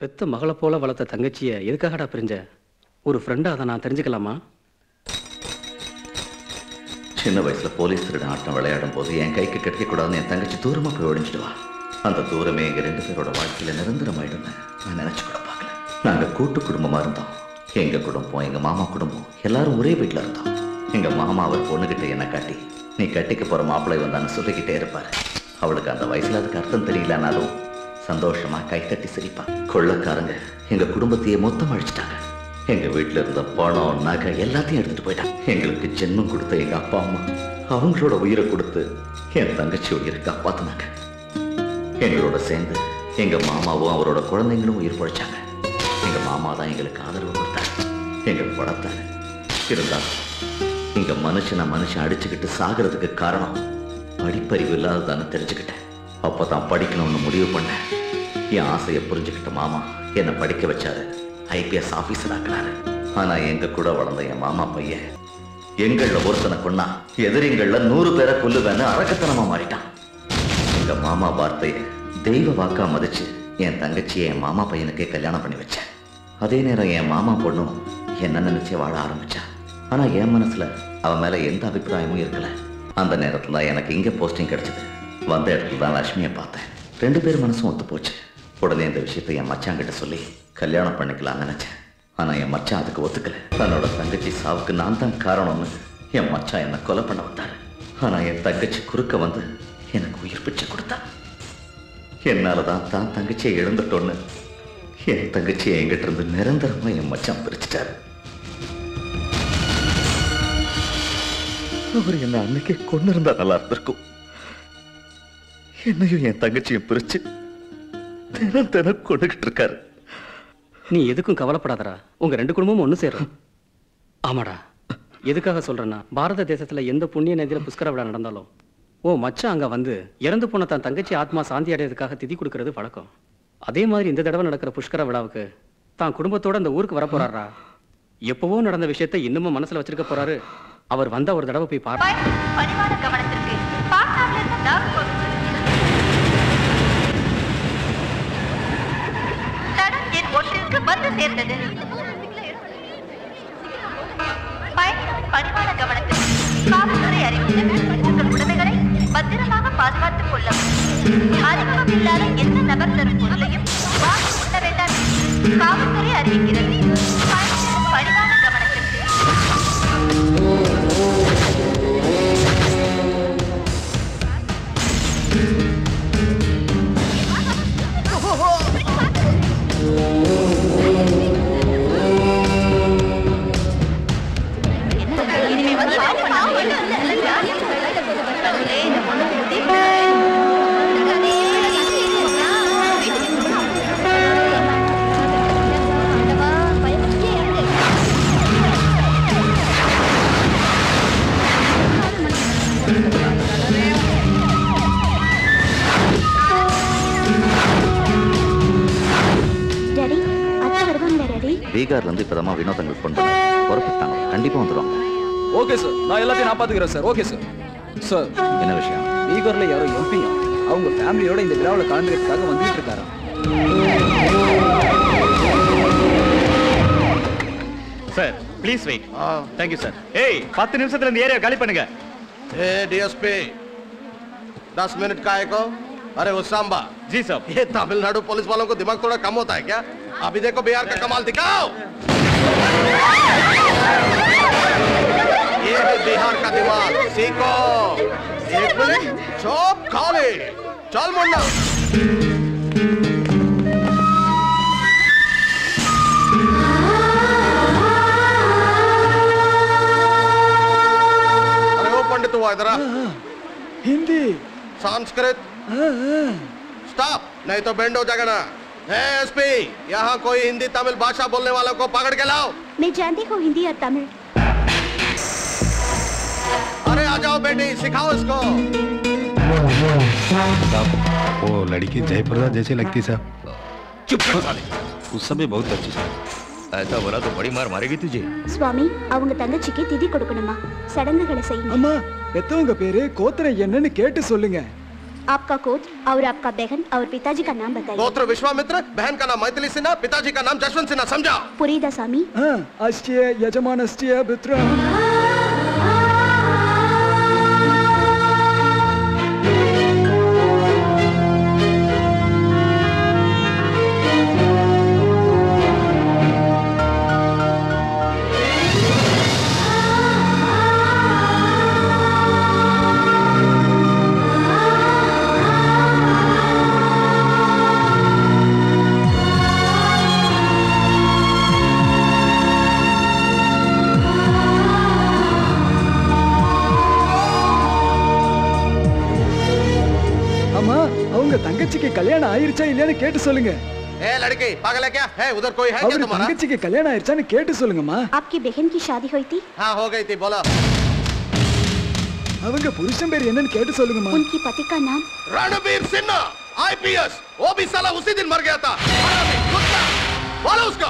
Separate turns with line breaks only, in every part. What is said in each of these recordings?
பெத்த மகளை போல வளர்த்த தங்கச்சியை எதுக்காகடா பிரிஞ்ச? ஒரு ஃப்ரெண்டா அதை நான் தெரிஞ்சுக்கலாமா?
சின்ன வயசுல போலீஸ் திருட ஆட்டம் விளையாடும் போது என் கைக்கு கிடைக்க கூடாதுன்னு என் தங்கச்சி தூரமா போய் ஒழிஞ்சிடுவா அந்த தூரமே எங்க ரெண்டு பேரோட வாழ்க்கையில நிரந்தரமாயிடும்னு நான் நினைச்சு கூட பார்க்கல. நாங்க கூட்டு குடும்பமா இருந்தோம். எங்க குடும்பம் எங்க மாமா குடும்பம் எல்லாரும் ஒரே வீட்டுல இருந்தோம். எங்க மாமா அவர் பொண்ணுகிட்ட என்ன காட்டி நீ கட்டிக்க போற மாப்பிள்ளை வந்தான்னு சொல்லிக்கிட்டே இருப்பாரு. அவளுக்கு அந்த வயசுல அதுக்கு அர்த்தம் தெரியலனாலும் சந்தோஷமா கைத்தட்டி சிரிப்பா. கொள்ளக்காரங்க எங்க குடும்பத்தையே மொத்தம் அழிச்சிட்டாங்க. எங்க வீட்டுல இருந்த பணம் நகை எல்லாத்தையும் எடுத்துட்டு போயிட்டான் எங்களுக்கு ஜென்மம் கொடுத்த எங்க அப்பா அம்மா அவங்களோட உயிரை கொடுத்து என் தங்கச்சி உயிரை காப்பாத்தினாங்க. எங்களோட சேர்ந்து எங்க மாமாவும் அவரோட குழந்தைங்களும் உயிர் பொழைச்சாங்க. எங்க மாமா தான் எங்களுக்கு ஆதரவு கொடுத்தாரு. எங்களை வளர்த்தாரு இருந்தாலும் இங்க மனுஷனை மனுஷன் அடிச்சுக்கிட்டு சாகிறதுக்கு காரணம் படிப்பறிவு இல்லாததான்னு தெரிஞ்சுக்கிட்டேன். அப்பதான் படிக்கணும்னு முடிவு பண்ணேன். என் ஆசையை புரிஞ்சுக்கிட்ட மாமா என்னை படிக்க வச்சாரு. ஐபிஎஸ் ஆபீசர் ஆக்கினாரு. ஆனா எங்க கூட வளர்ந்த என் மாமா பையன் எங்கள்ல ஒருத்தனை கொன்னா எதிரிங்கள்ல நூறு பேரை கொல்லுவேன்னு அரக்கத்தனமா மாறிட்டான். எங்க மாமா வார்த்தையை தெய்வ வாக்கா மதிச்சு என் தங்கச்சியை என் மாமா பையனுக்கே கல்யாணம் பண்ணி வச்சேன். அதே நேரம் என் மாமா பொண்ணும் என்ன நினைச்சே வாழ ஆரம்பிச்சா. ஆனா என் மனசுல அவன் மேல எந்த அபிப்பிராயமும் இருக்கல. அந்த நேரத்துல எனக்கு இங்க போஸ்டிங் கிடைச்சது. வந்த இடத்துல தான் லட்சுமியை பார்த்தேன். ரெண்டு பேர் மனசும் ஒத்து போச்சு. உடனே இந்த விஷயத்தை என் மச்சான் கிட்ட சொல்லி கல்யாணம் பண்ணிக்கலாம்னு நினைச்சேன். ஆனா என் மச்சான் அதுக்கு ஒத்துக்கல. தன்னோட தங்கச்சி சாவுக்கு நான் தான் காரணம்னு என் மச்சான் என்னை கொலை பண்ண வந்தாரு. ஆனா என் தங்கச்சி குறுக்க வந்து எனக்கு உயிர் பிச்சை கொடுத்தா. என்னாலதான் தான் தங்கச்சியை இழந்துட்டோன்னு என் தங்கச்சியை என்கிட்ட இருந்து நிரந்தரமா என் மச்சான் பிரிச்சுட்டாரு. அவர் என்ன அன்னைக்கே கொண்டு இருந்தா நல்லா இருந்திருக்கும். என்னையும் என் தங்கச்சியும் பிரிச்சு தினம் தினம் கொண்டுகிட்டு இருக்காரு.
நீ எதுக்கும் கவலைப்படாதடா. உங்க ரெண்டு குடும்பமும் ஒன்று சேரும். ஆமாடா. எதுக்காக சொல்றேன்னா பாரத தேசத்துல எந்த புண்ணிய நதியில புஷ்கர விழா நடந்தாலும் ஓ மச்சான் அங்க வந்து இறந்து போன தன் தங்கச்சி ஆத்மா சாந்தி அடையறதுக்காக திதி கொடுக்கறது வழக்கம். அதே மாதிரி இந்த தடவை நடக்கிற புஷ்கர விழாவுக்கு தான் குடும்பத்தோட அந்த ஊருக்கு வர போறாரா? எப்பவோ நடந்த விஷயத்தை இன்னமும் மனசுல வச்சிருக்க போறாரு. அவர் வந்தா ஒரு தடவை போய் பாரு.
எண் வந்து சேர்ந்தது. பயணிகளின் பணிவான கவனத்திற்கு காவல்துறை அறிவித்தது உங்கள் உடைமைகளை பத்திரமாக பாதுகாத்துக் கொள்ளவும். அறிமுகம் இல்லாத எந்த நபர் தரும் பொருளையும் வாங்கி உண்ண வேண்டாம் காவல்துறை அறிவிக்கிறது.
டாடி
பீகார்ல இருந்து இப்பதான் வினோதங்களுக்கு கொண்டு வந்தாங்க. புறப்பட்டாங்க கண்டிப்பா வந்துருவாங்க
ஓகே சார் நான் எல்லாத்தையும் நான் பாத்துக்கிறேன் சார் ஓகே சார் சார்
என்ன விஷயம்
பீகார்ல யாரோ எம்பி அவங்க ஃபேமிலியோட இந்த விழாவில் கலந்துக்கிறதுக்காக வந்துட்டு இருக்காராம்
sir please wait thank you sir ஏய் பத்து நிமிஷத்துல இந்த ஏரியா காலி பண்ணுங்க
ए डीएसपी दस मिनट का है को अरे वो सांबा
जी साहब
ये तमिलनाडु पुलिस वालों को दिमाग थोड़ा कम होता है क्या अभी देखो बिहार का कमाल दिखाओ। ये है बिहार का दिमाग। सीखो। एक मिनट चौप खाली। चल मुन्ना। अरे वो पंडित हुआ इधर
हिंदी।
संस्कृत। स्टॉप नहीं तो बैंड हो जाएगा ना। एसपी यहाँ कोई हिंदी तमिल भाषा बोलने वालों को पकड़ के लाओ
मैं जानती हूँ हिंदी और तमिल
अरे आ जाओ बेटी सिखाओ इसको
वो लड़की जयप्रदा जैसी लगती साहब
चुप कर साले
उस समय बहुत अच्छी
ऐसा बोला तो बड़ी मार मारेगी तुझे
சுவாமி அவங்க தங்கச்சிக்கு திதி கொடுக்கணுமா சடங்குகளை செய்யுங்க
அம்மா பெத்தவங்க பேரு கோத்திரம் என்னன்னு கேட்டு சொல்லுங்க
आपका कोच और आपका बहन और पिताजी का नाम बताइए।
गोत्र विश्वामित्र बहन का नाम मैथिली सिन्हा पिताजी का नाम जसवंत सिन्हा समझा?
पुरी दसामी
हाँ, यजमान पित्र ஆமா அவங்க தங்கச்சிக்கு கல்யாணம் ஆயிருச்சா இல்லையான்னு கேட்டு சொல்லுங்க
ए लड़की पागल है क्या है उधर कोई है क्या
அவரு
तुम्हारा
தங்கச்சிக்கு கல்யாணம் ஆயிருச்சான்னு கேட்டு சொல்லுங்கம்மா
आपकी बहन की शादी हुई थी
हाँ हो गई थी बोलो
அவங்க புருஷன் பேர் என்னன்னு கேட்டு சொல்லுங்கம்மா
उनकी पति का नाम
रणबीर सिन्हा आईपीएस वो भी साला उसी दिन मर गया था हरामी, कुत्ता बोलो उसको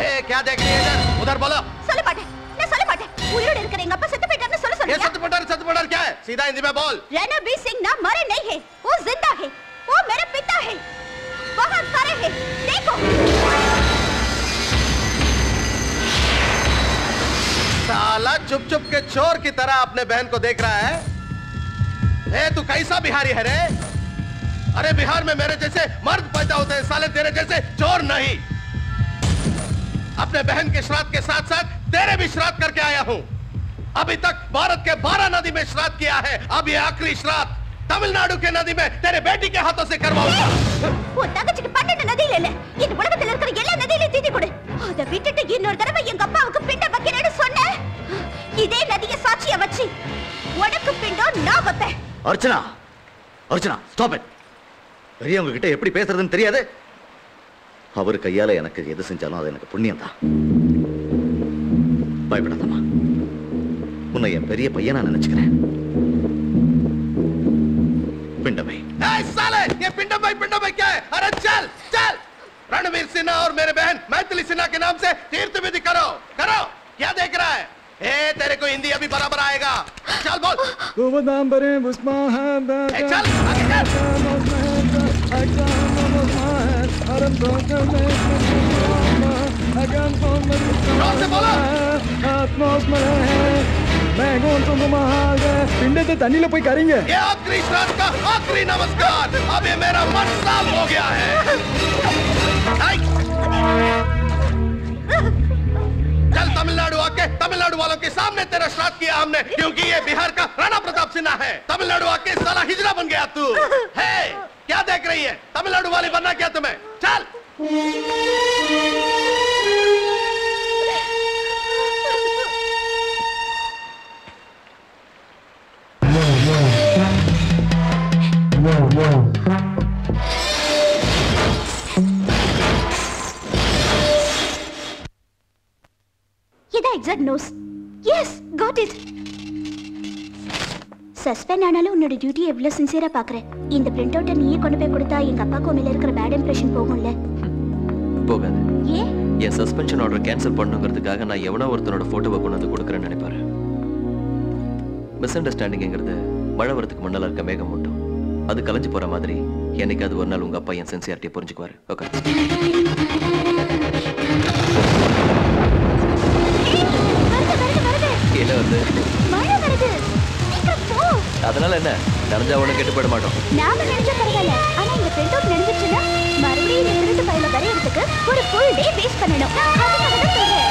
ए क्या देख रही है इधर उधर बोलो
சொல்ல மாட்டேன் நான் சொல்ல மாட்டேன் உயிரோட இருக்கிற எங்க அப்பா செத்து போயிட்டாருன்னு சொல்ல
ये सतपटर सतपटर क्या है? सीधा हिंदी में बोल।
रैना रणबीर सिंह ना मरे नहीं है वो ज़िंदा है वो मेरे पिता है बहुत सारे है देखो।
साला चुप चुप के चोर की तरह अपने बहन को देख रहा है। ए तू कैसा बिहारी है रे? अरे बिहार में मेरे जैसे मर्द पैदा होते हैं साले तेरे जैसे चोर नहीं। अपने बहन के श्राद्ध के साथ साथ तेरे भी श्राद्ध करके आया हूँ। अभी तक भारत के बारह नदी में श्राद्ध किया है अब ये आखिरी श्राद्ध तमिलनाडु के नदी में तेरे बेटी के हाथों से करवाऊंगा
உன் தங்கச்சிக்கு பன்னெண்டு நதியில இல்ல இந்த உலகத்துல இருக்கிற எல்லா நதியிலையும் தீதி கொடு அதை விட்டுட்டு இன்னொரு தடவை எங்க அப்பாவுக்கு பிண்டம் வைக்கிறேன்னு சொன்ன இதே நதியை சாட்சிய வச்சு உனக்கு பிண்டம் நான் வைப்பேன்
அர்ச்சனா அர்ச்சனா ஸ்டாப் இட் பெரியவங்க கிட்ட எப்படி பேசுறதுன்னு தெரியாது அவர் கையால எனக்கு எது செஞ்சாலும் அது எனக்கு புண்ணியம் தான் பயப்படாதம்மா உன்னை என் பெரிய பையனா நினைச்சுக்கிறேன் பிண்டமை
ए, साले ये पिंडम भाई पिंडम भाई क्या है अरे चल चल रणवीर सिन्हा और मेरे बहन मैथिली सिन्हा के नाम से तीर्थ विधि करो करो क्या देख रहा है ए तेरे को हिंदी अभी बराबर आएगा चल बोल
உபதாம்பரே புஷ்மாஹ
ए, चल आगे चल जोर से बोलो
मैं तुमको महागे पिंडे से तनी पे करेंगे।
ये आखिरी श्वास का आखिरी नमस्कार। अब ये मेरा मन साफ़ हो गया है। चल तमिलनाडु आके तमिलनाडु वालों के सामने तेरा श्राद्ध किया हमने, क्योंकि ये बिहार का राणा प्रताप सिन्हा है। तमिलनाडु आके साला हिजरा बन गया तू। है क्या देख रही है? तमिलनाडु वाली बनना क्या तुम्हें? चल।
இதான் exact nose yes got it suspend ஆனாலும் உன்னோட டியூட்டி எவ்வளவு சின்சியரா பாக்குறேன் இந்த பிரிண்ட் அவுட்டை நீயே கொண்டு போய் கொடுத்தா எங்க அப்பாக்கு மேல இருக்கிற பேட் இம்ப்ரெஷன் போகும்ல.
போகாது.
ஏன்?
என் சஸ்பென்ஷன் ஆர்டர் கேன்சல் பண்ணுங்கிறதுக்காக நான் எவனோ ஒருத்தனோட போட்டோவை கொண்டு வந்து கொடுக்குறேன்னு நினைப்பாரு. மிஸ் அண்டர்ஸ்டாண்டிங்கிறது மழை வரதுக்கு முன்னால இருக்க மேகம் அது கலைஞ்சு போற மாதிரி எனக்கு அது ஒரு நாள் உங்க அப்பா என் சென்சியாரிட்டியை புரிஞ்சுக்குவாரு. ஓகே என்ன வந்து? அதனால என்ன? நடந்தா ஒன்றும் கெட்டு போயிட மாட்டோம்.
நாம நினைச்சா பரவாயில்ல. ஆனா இந்த பிரிண்ட் அவுட் நினைஞ்சிச்சுன்னா மறுபடியும் இந்த பையில வரையறதுக்கு ஒரு ஃபுல் டே வேஸ்ட் பண்ணணும். அதுக்காக தான் சொல்றேன்.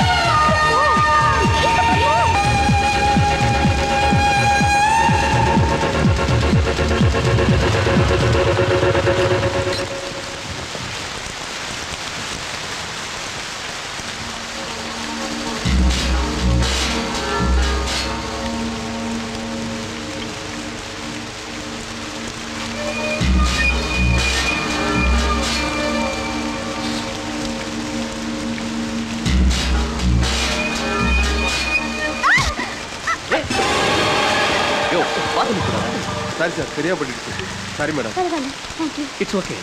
சார் சரியா பண்ணிடுச்சு சாரி மேடம்
இட்ஸ் ஓகே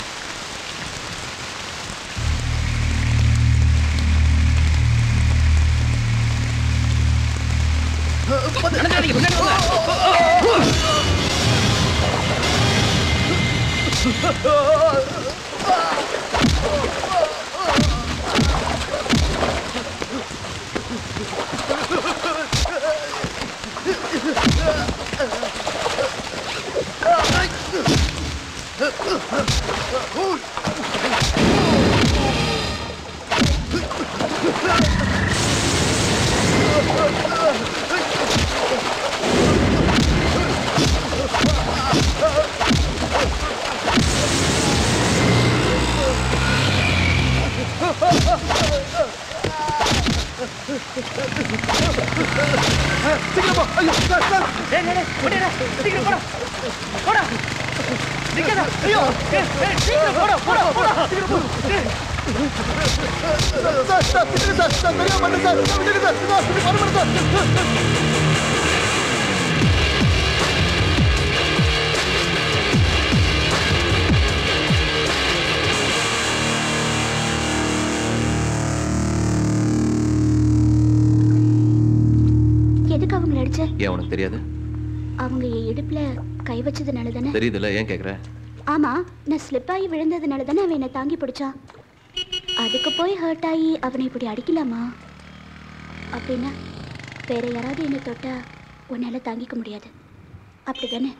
நடந்தாதீங்க Ha ha ha!
சீக்கிரமா ஐயோ சார் சார் டேய் டேய் ஓடிடா சீக்கிரம் போடா. போடா. நிக்கடா. ஐயோ டேய் டேய் சீக்கிரம் போடா போடா போடா. சீக்கிரம் போ. டேய். சார் சார் விட்டுரு சார் சார் தெரியாம சார். விட்டுரு சார். சார் பண்ணு சார்.
ஏன் உனக்கு தெரியாது?
அவங்க என் இடுப்புல கை வச்சதுனால தானே?
தெரியுதுல்ல ஏன் கேக்குற?
ஆமா நான் ஸ்லிப் ஆகி விழுந்ததுனால தானே அவன் என்னை தாங்கி பிடிச்சான். அதுக்கு போய் ஹர்ட் ஆகி அவனை இப்படி அடிக்கலாமா? அப்படின்னா வேற யாராவது என்னை தொட்டா உன்னால தாங்கிக்க முடியாது. அப்படிதானே?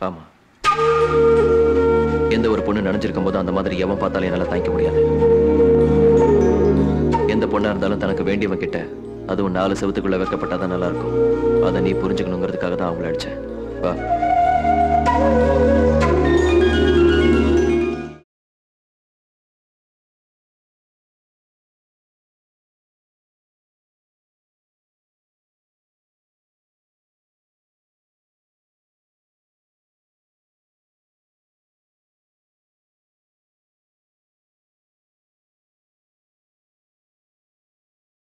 ஆமா. எந்த ஒரு பொண்ணு நினைஞ்சிருக்கும் போது அந்த மாதிரி எவன் பார்த்தாலும் என்னால தாங்கிக்க முடியாது. எந்த பொண்ணா இருந்தாலும் தனக்கு வேண்டியவன் கிட்ட அதுவும் நாலு செவத்துக்குள்ள வைக்கப்பட்டாதான் நல்லா இருக்கும் அதை நீ புரிஞ்சுக்கணுங்கிறதுக்காக தான் அவங்கள அடிச்சேன். வா.